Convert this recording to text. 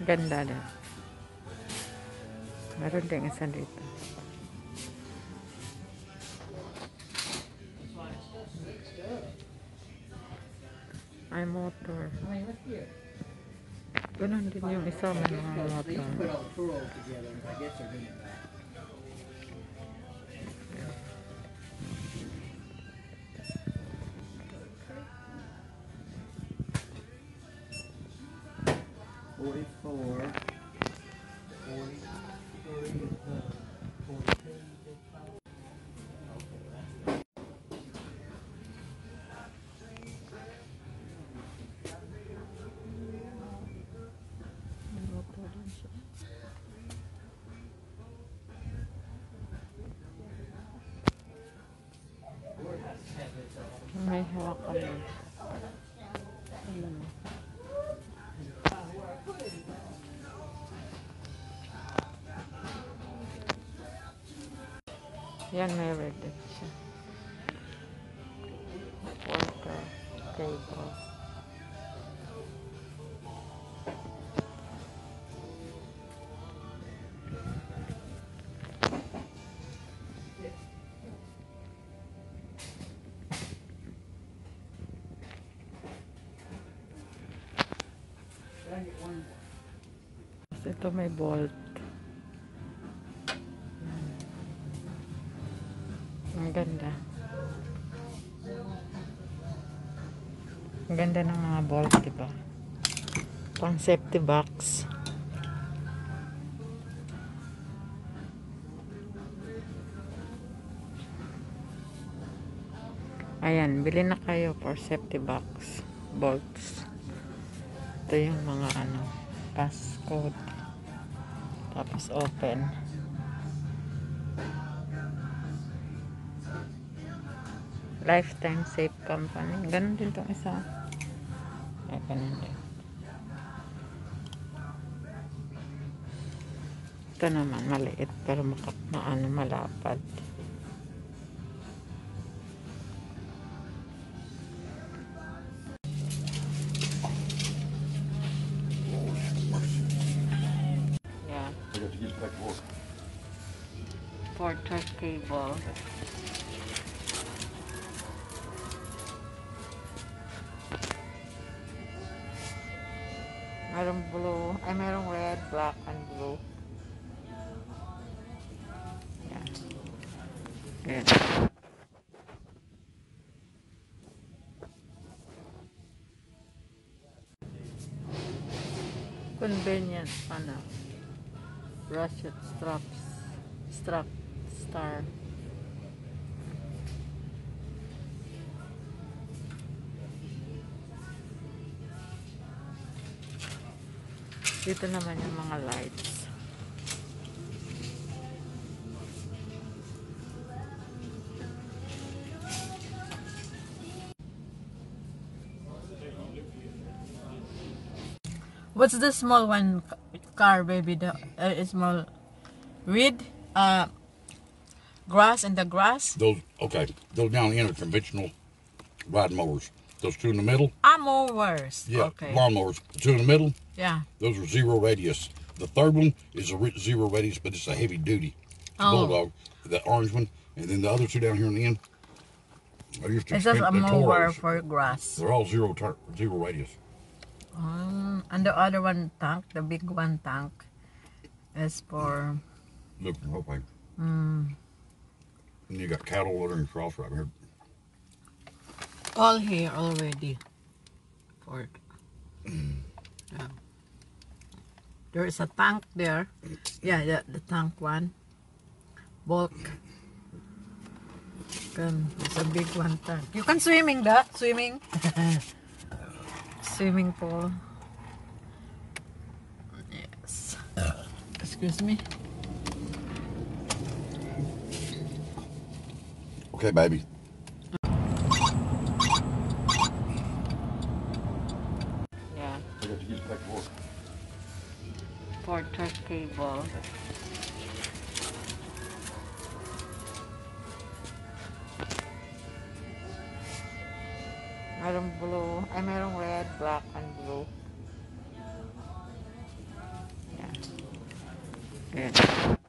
Ganda din. Meron din isa dito. Ay, motor. Ganun din yung isa may mga motor. 44, 43. Yan, may red siya. Porter cable. Ito may bolt. Ang ganda. Ang ganda ng mga bolt, diba? Pang safety box. Ayan, bili na kayo for safety box. Bolts. Ito yung mga ano, passcode. Tapos open. Lifetime Safe Company. Ganun din tong isa. Ay, ganun din. Ito naman, maliit pero maka, maano, malapad. Yeah. I got to Merong blue, ay merong red, black, and blue. Yan. Yan. Convenient, ano, ratchet straps, strap, star. Dito naman yung mga lights. What's the small one car, baby? The uh, small weed, uh grass and the grass. Those okay. Those down the end are conventional ride mowers. Those two in the middle, I'm mowers. yeah, Okay. lawnmowers. The two in the middle, Yeah. those are zero radius. The third one is a zero radius, but it's a heavy duty Oh. bulldog. The orange one, and then the other two down here in the end. Are your It's just a mower for grass. They're all zero tur zero radius. Um, and the other one tank, the big one tank, is for Look, okay. mm, And you got cattle watering cross right here. All here already. For yeah. There is a tank there. Yeah, the, the tank one. Bulk. Can, it's a big one tank. You can swimming that swimming. Swimming pool. Yes. Excuse me. Okay, baby. Porter cable. Merong blue. Ay, merong red, black, and blue. Yan. Ayan.